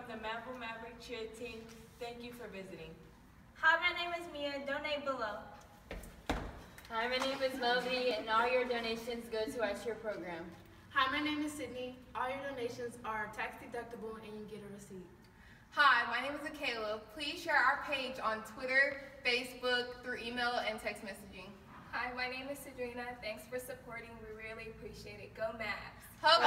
from the Manvel Maverick cheer team. Thank you for visiting. Hi, my name is Mia. Donate below. Hi, my name is Melody, and all your donations go to our cheer program. Hi, my name is Sydney. All your donations are tax deductible and you get a receipt. Hi, my name is Akela. Please share our page on Twitter, Facebook, through email, and text messaging. Hi, my name is Sadrina. Thanks for supporting. We really appreciate it. Go Mavs. Hope